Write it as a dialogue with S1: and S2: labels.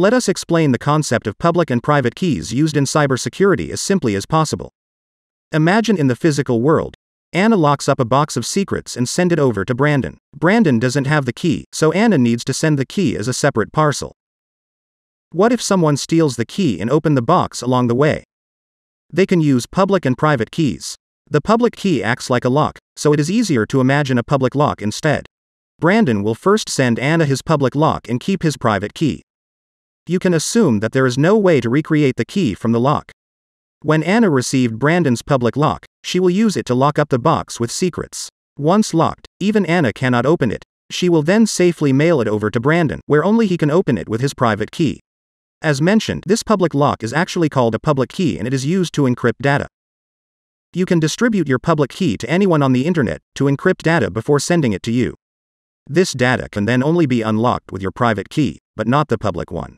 S1: Let us explain the concept of public and private keys used in cybersecurity as simply as possible. Imagine in the physical world, Anna locks up a box of secrets and send it over to Brandon. Brandon doesn't have the key, so Anna needs to send the key as a separate parcel. What if someone steals the key and open the box along the way? They can use public and private keys. The public key acts like a lock, so it is easier to imagine a public lock instead. Brandon will first send Anna his public lock and keep his private key. You can assume that there is no way to recreate the key from the lock. When Anna received Brandon's public lock, she will use it to lock up the box with secrets. Once locked, even Anna cannot open it. She will then safely mail it over to Brandon, where only he can open it with his private key. As mentioned, this public lock is actually called a public key and it is used to encrypt data. You can distribute your public key to anyone on the internet to encrypt data before sending it to you. This data can then only be unlocked with your private key, but not the public one.